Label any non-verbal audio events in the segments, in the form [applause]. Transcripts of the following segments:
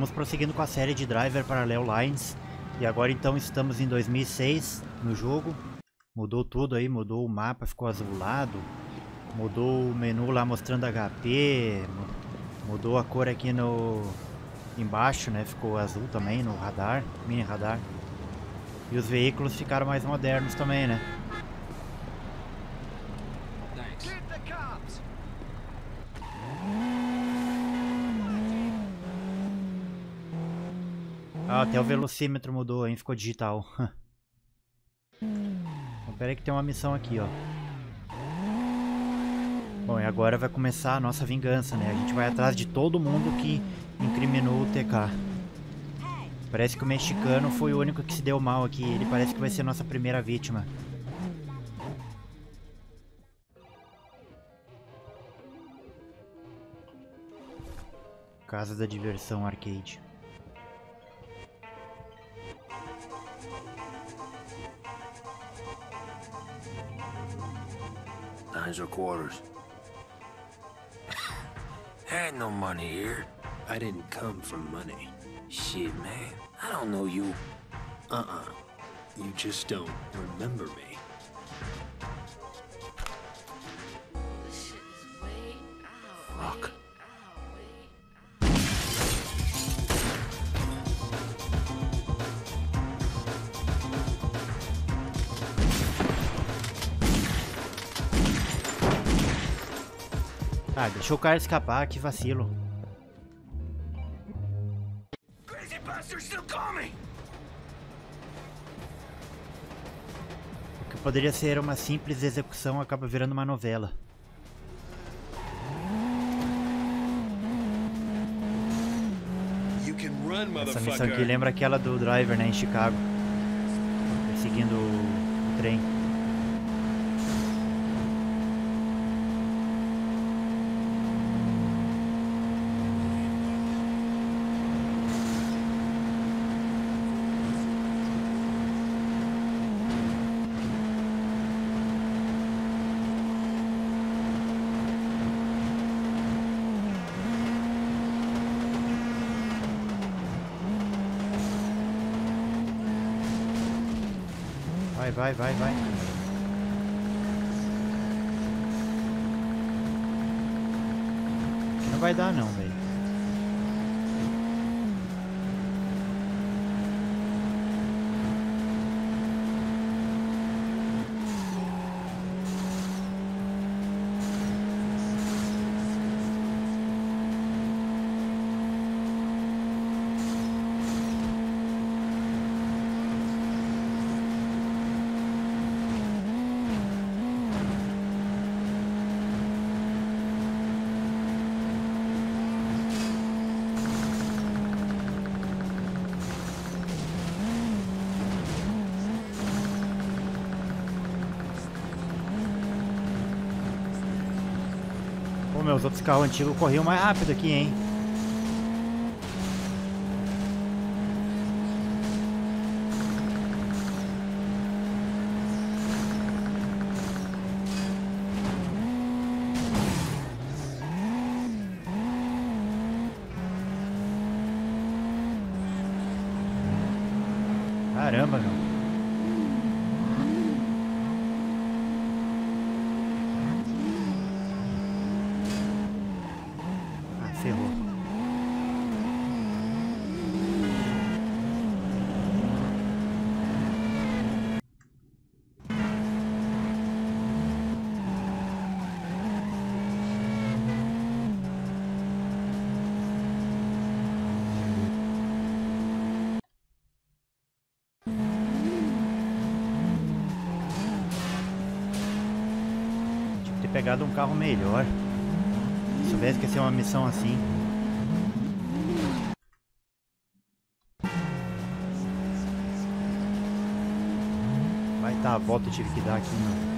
Estamos prosseguindo com a série de Driver Parallel Lines e agora então estamos em 2006 no jogo. Mudou tudo aí, mudou o mapa, ficou azulado, mudou o menu lá mostrando HP, mudou a cor aqui no embaixo, né? Ficou azul também no radar, mini radar. E os veículos ficaram mais modernos também, né? Ah, até o velocímetro mudou, hein? Ficou digital. [laughs] Então, pera aí que tem uma missão aqui, ó. Bom, e agora vai começar a nossa vingança, né? A gente vai atrás de todo mundo que incriminou o TK. Parece que o mexicano foi o único que se deu mal aqui. Ele parece que vai ser a nossa primeira vítima. Casa da Diversão Arcade. Or quarters. [laughs] Had no money here. I didn't come for money. Shit, man. I don't know you. Uh-uh. You just don't remember me. Deixou o cara escapar, que vacilo. Crazy bastard still coming! O que poderia ser uma simples execução acaba virando uma novela. Essa missão aqui lembra aquela do Driver, né, em Chicago. Perseguindo o trem. Vai, vai, vai. Não vai dar não, velho. Outros carros antigos corriam mais rápido aqui, hein? Caramba, meu. Ah, ferrou. Tinha que ter pegado um carro melhor. Se soubesse que ia ser uma missão assim. Vai tá, a volta eu tive que dar aqui.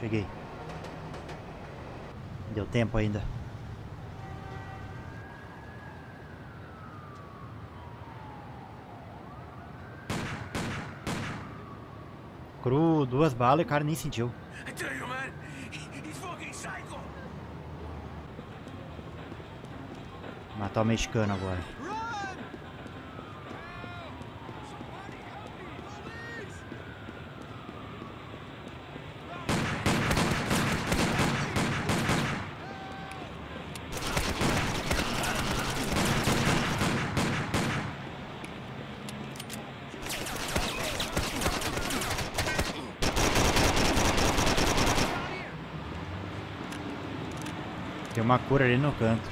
Cheguei. Deu tempo ainda. Cru, duas balas e o cara nem sentiu. Matar o mexicano agora. Tem uma cura ali no canto.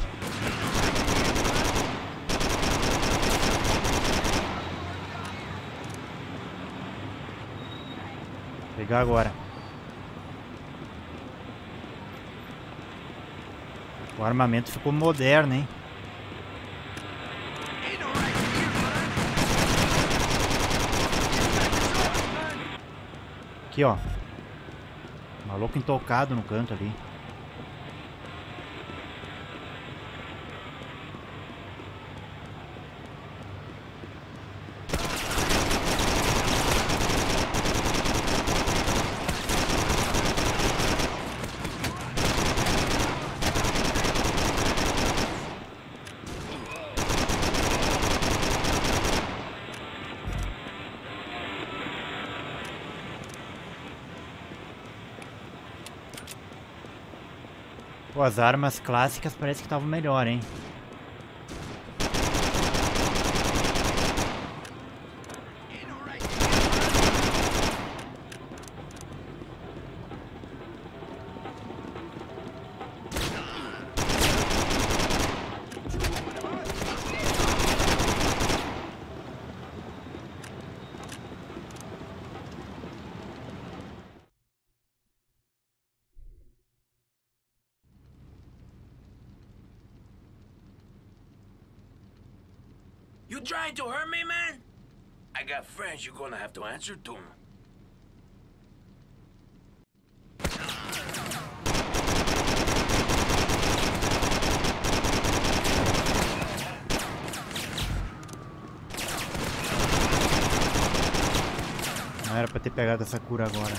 Pegar agora. O armamento ficou moderno, hein? Aqui, ó. Maluco intocado no canto ali. Pô, as armas clássicas parece que estavam melhor, hein? You trying to hurt me, man? I got friends you're gonna have to answer to. Não era pra ter pegado essa cura agora.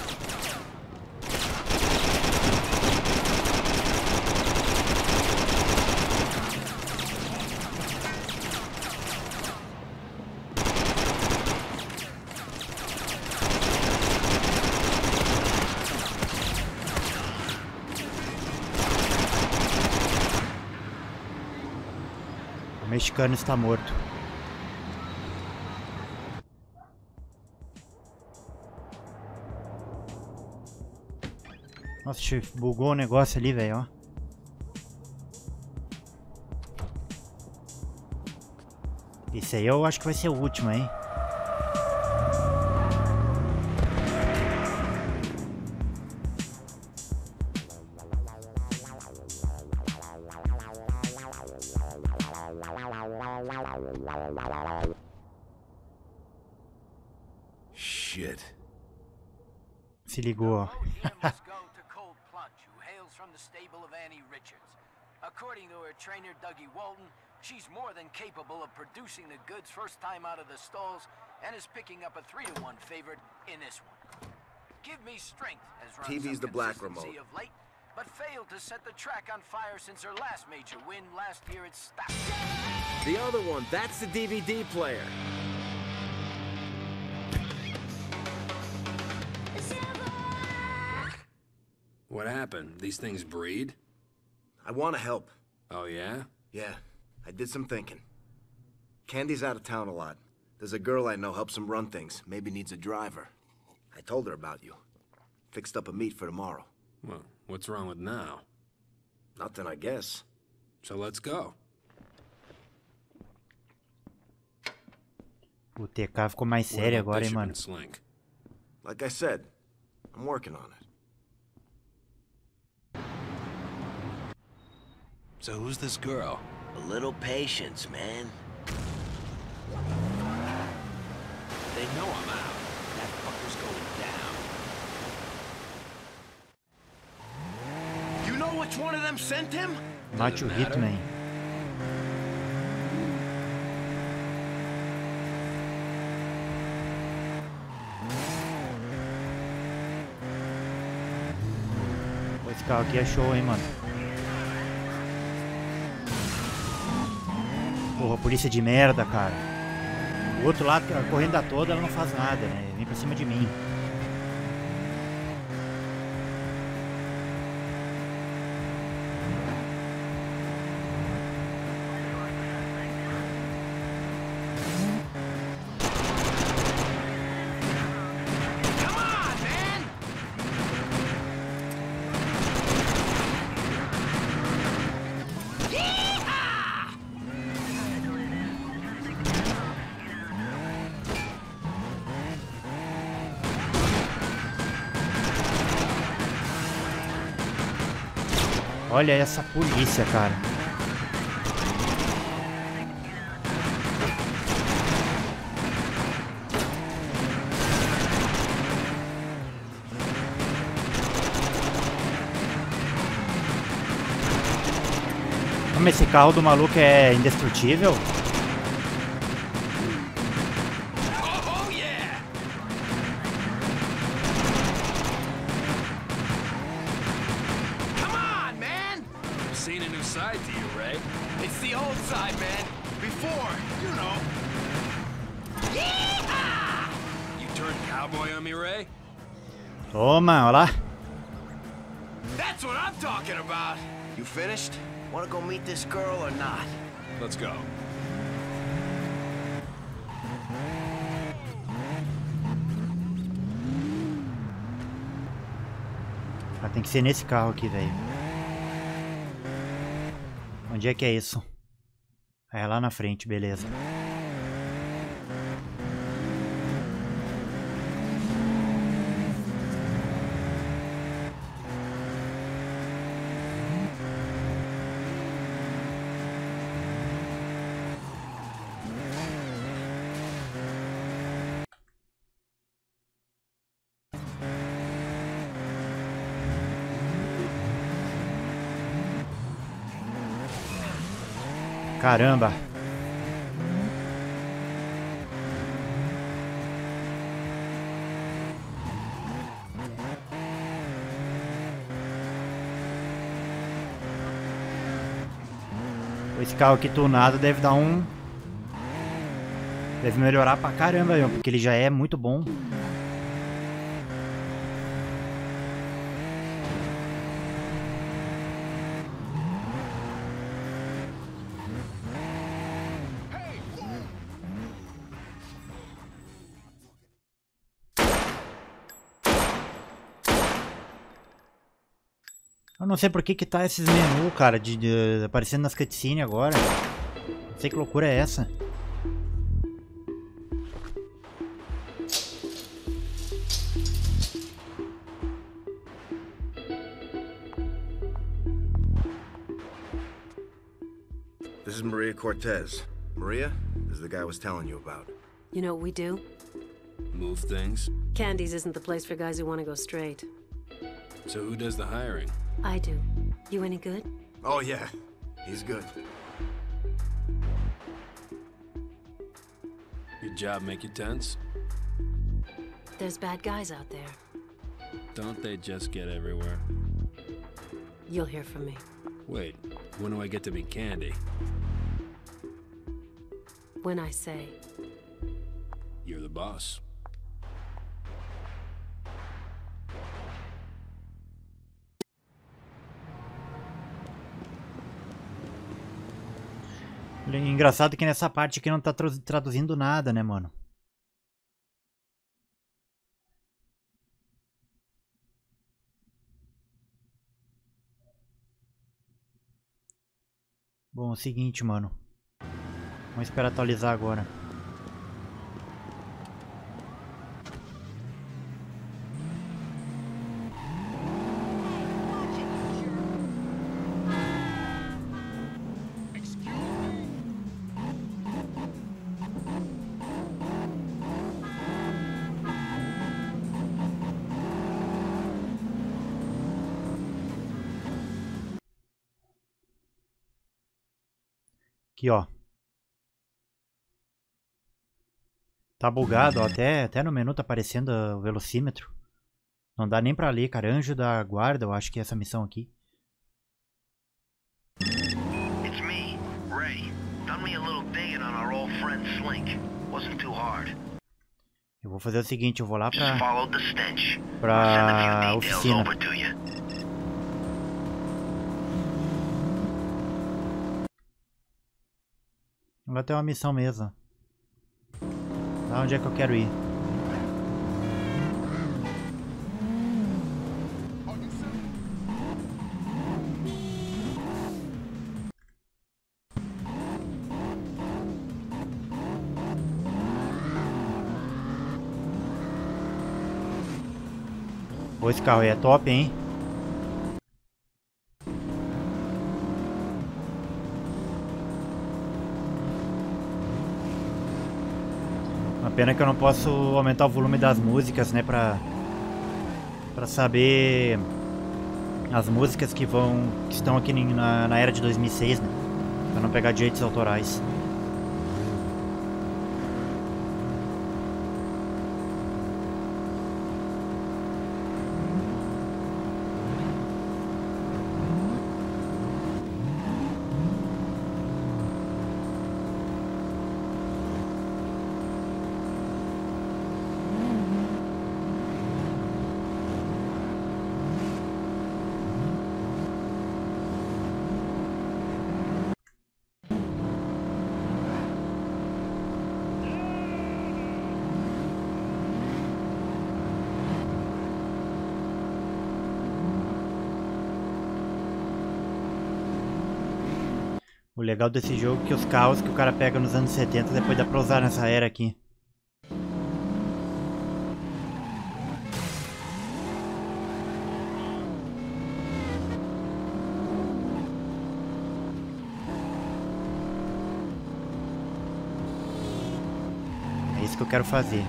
O mexicano está morto. Nossa, bugou o negócio ali, velho, ó. Esse aí eu acho que vai ser o último, hein? Se ligou, ó. vote here must go to Cold Plunge, who hails from the stable of Annie Richards. According to her trainer, Dougie Walton, she's more than capable of producing the goods first time out of the stalls and is picking up a 3 to 1 favorite in this one. Give Me Strength has run TV's the black remote. of late, but failed to set the track on fire since her last major win last year at Stock. The other one, that's the DVD player. What happened? These things breed? I want to help. Oh, yeah? Yeah, I did some thinking. Candy's out of town a lot. There's a girl I know helps him run things. Maybe needs a driver. I told her about you. Fixed up a meet for tomorrow. Well, what's wrong with now? Nothing, I guess. So let's go. O TK ficou mais sério agora, hein, mano. Like I said, I'm working on it. So who's this girl? A little patience, man. They know I'm out. That fucker's going down. You know which one of them sent him? Mate o Doesn't matter. Hitman. Pô, Esse carro aqui é show, hein, mano. Polícia de merda, cara. O outro lado, a correnda toda, ela não faz nada, né? Vem pra cima de mim. Olha essa polícia, cara. Como esse carro do maluco é indestrutível? Let's go. Ah, tem que ser nesse carro aqui, velho. Onde é que é isso? É lá na frente, beleza. Caramba. Esse carro aqui tunado deve dar um... Deve melhorar pra caramba, porque ele já é muito bom. Não sei por que que tá esses menus, cara, de, de- aparecendo nas cutscenes agora. Não sei que loucura é essa. This is Maria Cortez. Maria, this is the guy I was telling you about. You know what we do? Move things. Candy's isn't the place for guys who want to go straight. So who does the hiring? I do. You any good? Oh, yeah. He's good. Your job make you tense? There's bad guys out there. Don't they just get everywhere? You'll hear from me. Wait, when do I get to be Candy? When I say. You're the boss. Engraçado que nessa parte aqui não tá tra- traduzindo nada, né, mano? Bom, é o seguinte, mano. Vamos esperar atualizar agora. Aqui, ó. Tá bugado, ó. Até, até no menu tá aparecendo o velocímetro. Não dá nem pra ler, cara. Anjo da guarda, eu acho que é essa missão aqui. It's me, Ray. Done me a little digging on our old friend Slink. Wasn't too hard. Eu vou fazer o seguinte, eu vou lá pra, pra oficina. Lá tem uma missão mesmo. Lá onde é que eu quero ir. Pô, esse carro aí é top, hein? Pena que eu não posso aumentar o volume das músicas, né, pra, pra saber as músicas que vão, que estão aqui na, na era de 2006, né, pra não pegar direitos autorais. Legal desse jogo é que os carros que o cara pega nos anos 70 depois dá pra usar nessa era aqui. É isso que eu quero fazer.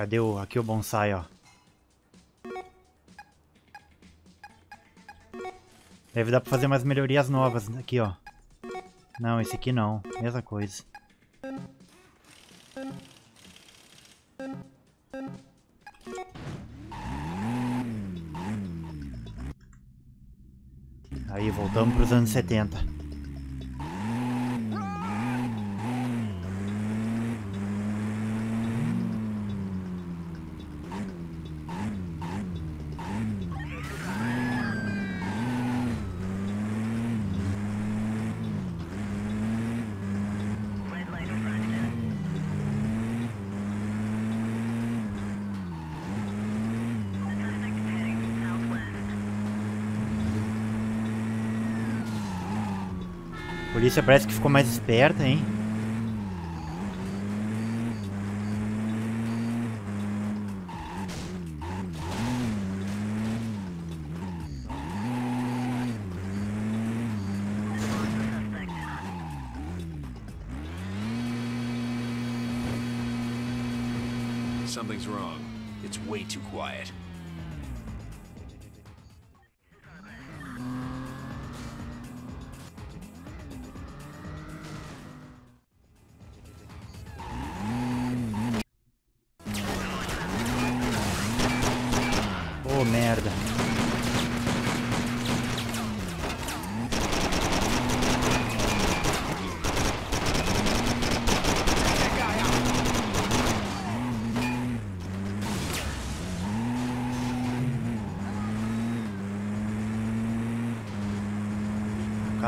Cadê o. Aqui o bonsai, ó. Deve dar pra fazer umas melhorias novas aqui, ó. Não, esse aqui não. Mesma coisa. Aí, voltamos pros anos 70. Polícia parece que ficou mais esperta, hein?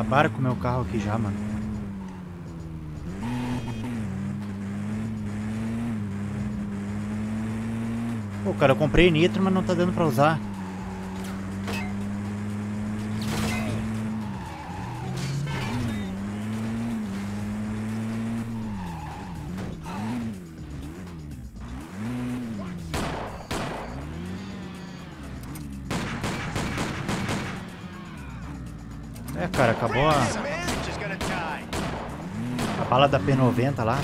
Acabaram com o meu carro aqui já, mano. Pô, cara, eu comprei nitro, mas não tá dando pra usar. P90 lá.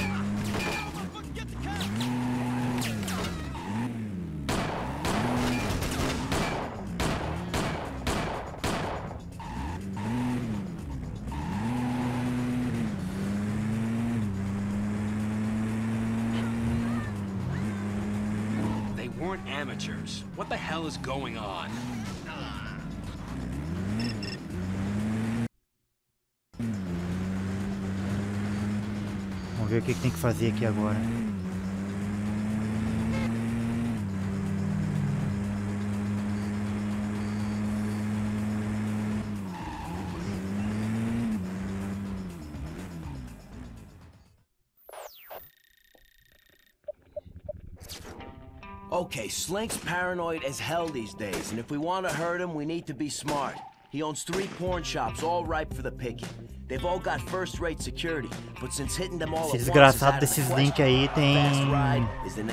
They weren't amateurs. What the hell is going on? Ver o que, que tem que fazer aqui agora. Okay, Slink's paranoid as hell these days, and if we want to hurt him, we need to be smart. He owns three pawn shops, all ripe for the picking. They've all got first-rate security, but since hitting them all Esse desgraçado desses link aí tem.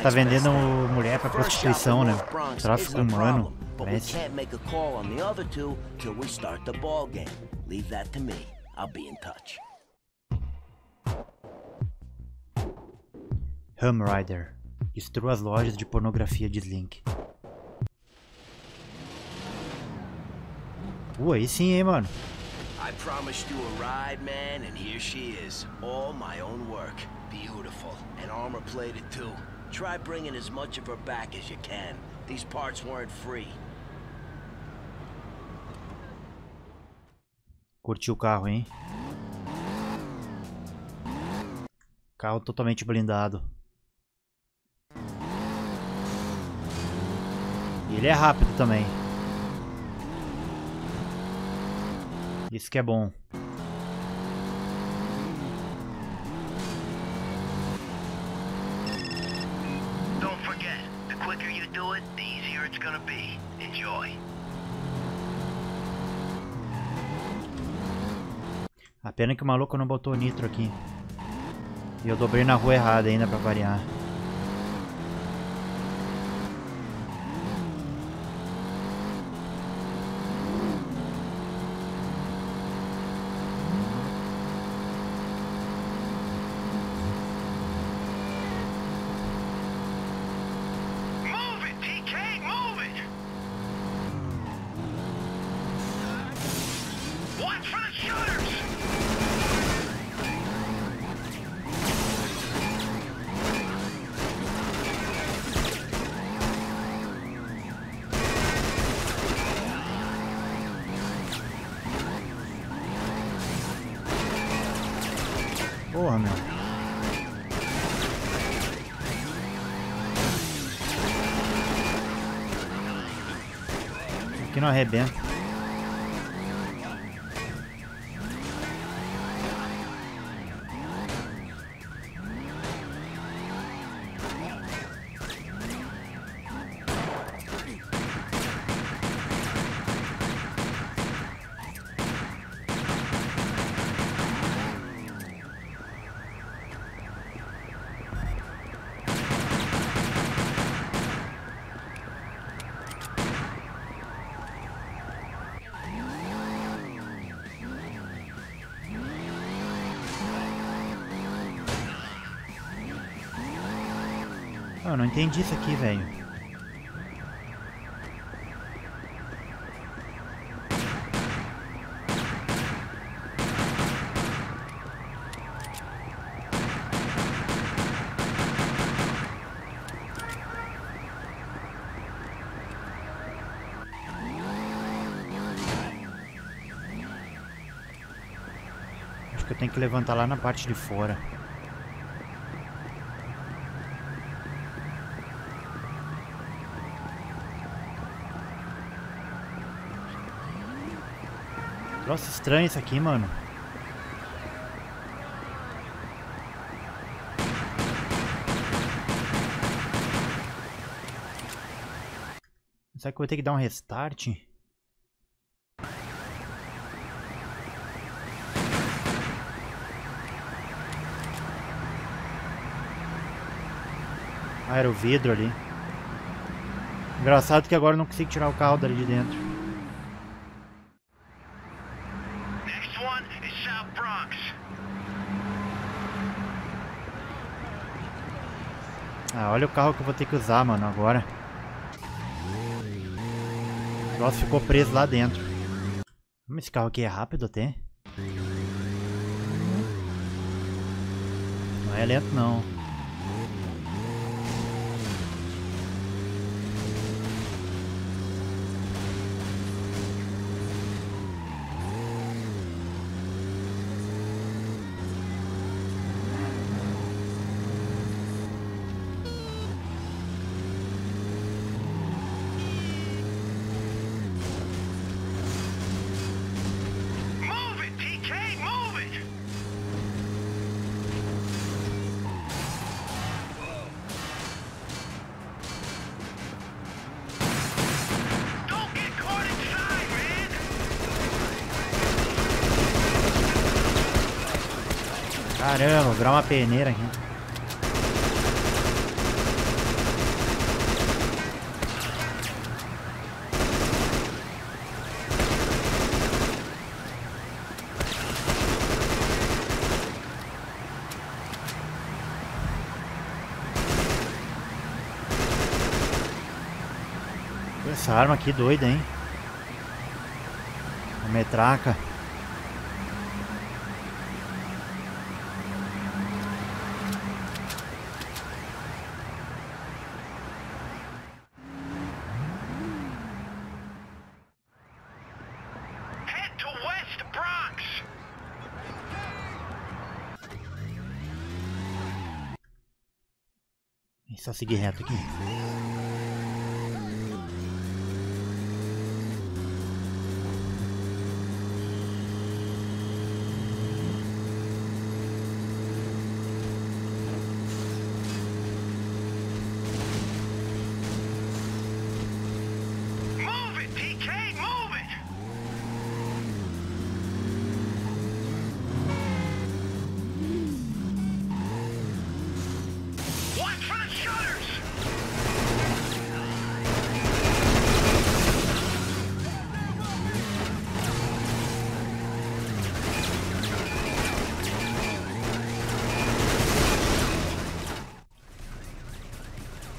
Tá vendendo mulher First shop prostituição, né? Tráfico humano. But we can't make a call on the other two till we start the ball game. Leave that to me. I'll be in touch. Hum Rider. Destrua as lojas de pornografia de Slink. Uh, aí sim, hein, mano. I promised you a ride, man, and here she is. All my own work. Beautiful. And armor plated too. Try bringing as much of her back as you can. These parts weren't free. Curtiu o carro, hein? Carro totalmente blindado. E ele é rápido também. Isso que é bom. Don't forget, the quicker you do it, the easier it's gonna be. Enjoy. A pena que o maluco não botou nitro aqui. E eu dobrei na rua errada ainda pra variar. Não arrebenta. Entendi isso aqui, velho. Acho que eu tenho que levantar lá na parte de fora. Troço estranho isso aqui, mano. Será que eu vou ter que dar um restart? Ah, era o vidro ali. Engraçado que agora eu não consigo tirar o carro dali de dentro. Next Ah, olha o carro que eu vou ter que usar, mano, agora. O negócio ficou preso lá dentro. Hum, esse carro aqui é rápido até. Não é lento não. Caramba, vou virar uma peneira aqui. Essa arma aqui doida, hein? Uma metraca. Head to West Bronx! É só seguir reto aqui.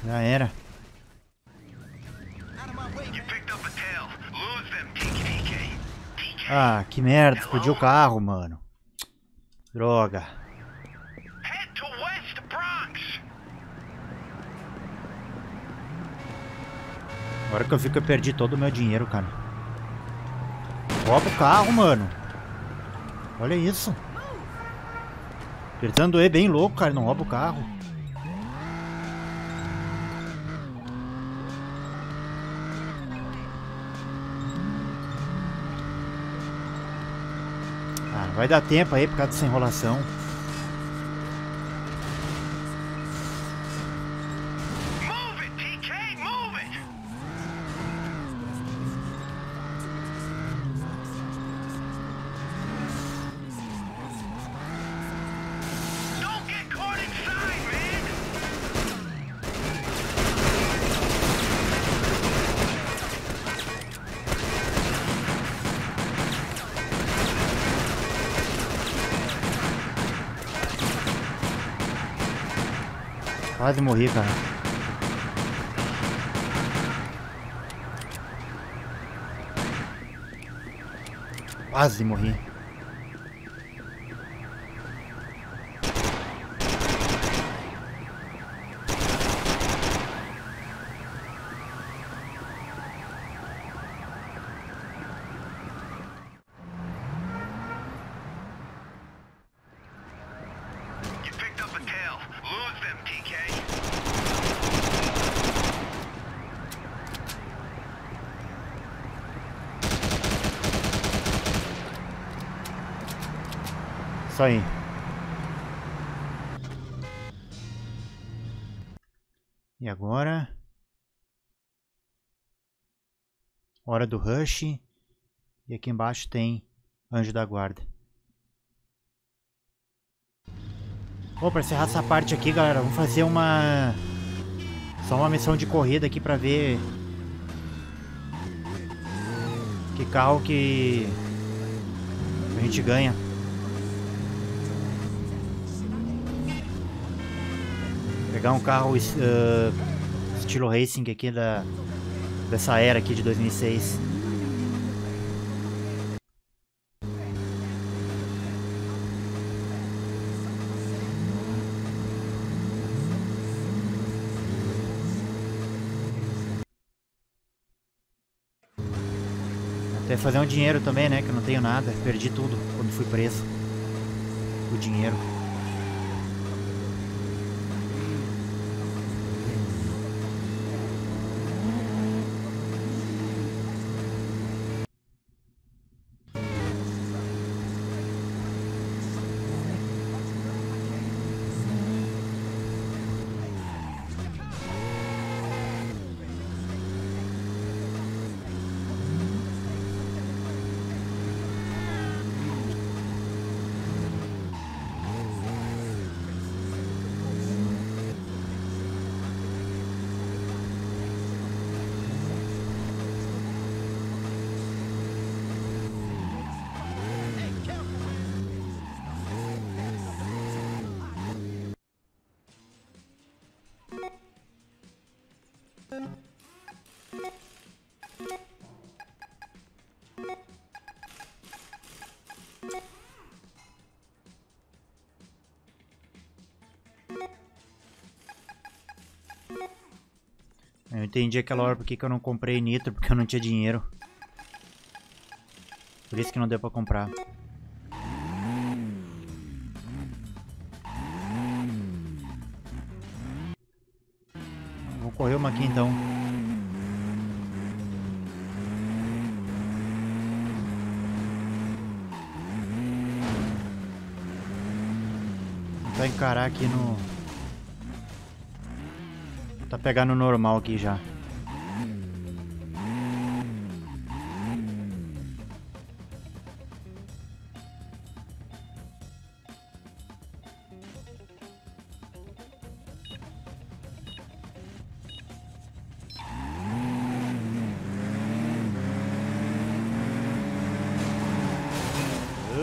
TK. TK. Ah, que merda, explodiu o carro, mano. Droga. Agora que eu vi que eu perdi todo o meu dinheiro, cara. Rouba o carro, mano. Olha isso. Apertando E bem louco, cara. Não rouba o carro. Ah, vai dar tempo aí por causa dessa enrolação. Quase morri, cara. Quase morri. You picked up a tail. Lose them, TK. Isso aí. E agora? Hora do rush. E aqui embaixo tem Anjo da Guarda. Bom, pra encerrar essa parte aqui, galera, vamos fazer uma... Só uma missão de corrida aqui pra ver... Que carro que... A gente ganha. pegar um carro uh, estilo racing aqui da, dessa era aqui de 2006. Até fazer um dinheiro também, né? Que eu não tenho nada. Perdi tudo quando fui preso. O dinheiro. Eu entendi aquela hora porque que eu não comprei nitro, porque eu não tinha dinheiro. Por isso que não deu pra comprar. Vou correr uma aqui então. Vou tentar encarar aqui no... Tá pegando normal aqui já.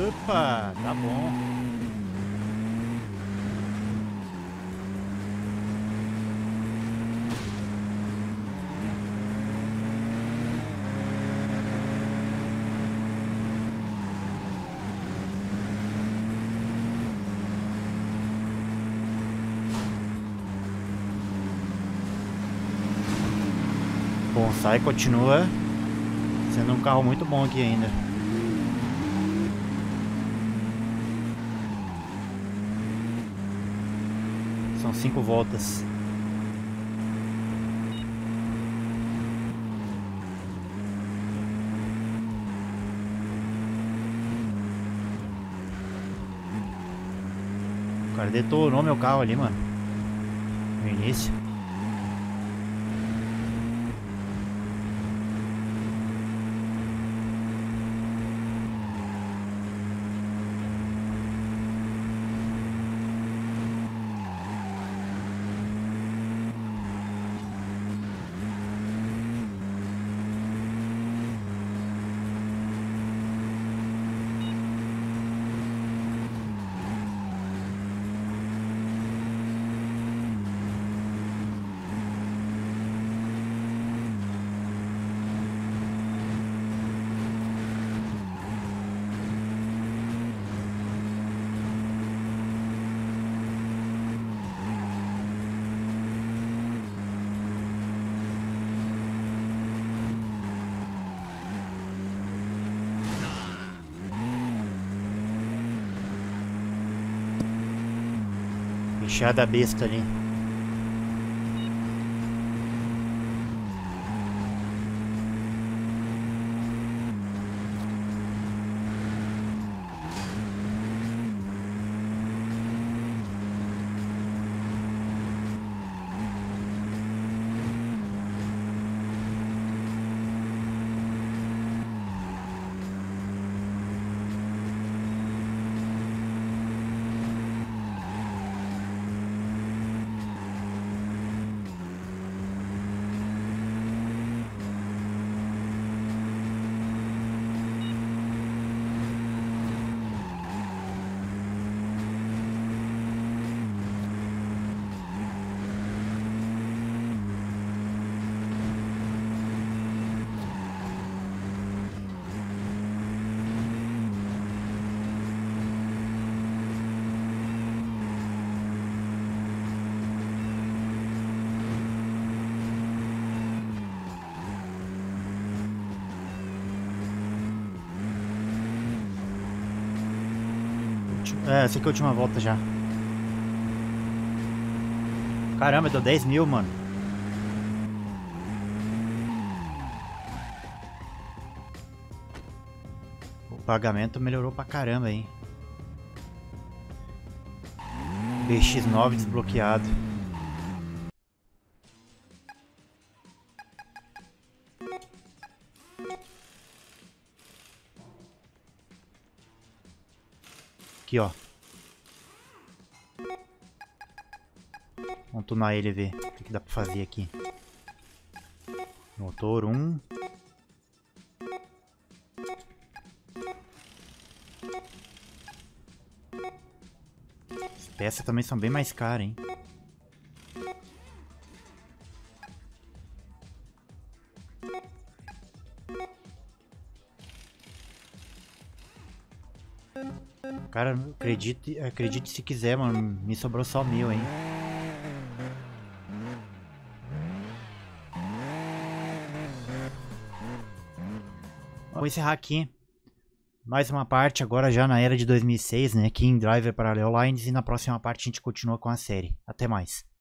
Opa, tá bom. Bonsai continua sendo um carro muito bom aqui ainda. São cinco voltas. O cara detonou meu carro ali, mano. No início. Enxada besta ali. É, essa aqui é a última volta já. Caramba, deu 10 mil, mano. O pagamento melhorou pra caramba, hein. BX9 desbloqueado. Aqui, ó. Vamos tunar ele e ver o que, que dá pra fazer aqui. Motor 1. As peças também são bem mais caras, hein? Cara, acredite, acredite se quiser, mano. Me sobrou só mil, hein? Vou encerrar aqui. Mais uma parte agora já na era de 2006, né? Em Driver Parallel Lines. E na próxima parte a gente continua com a série. Até mais.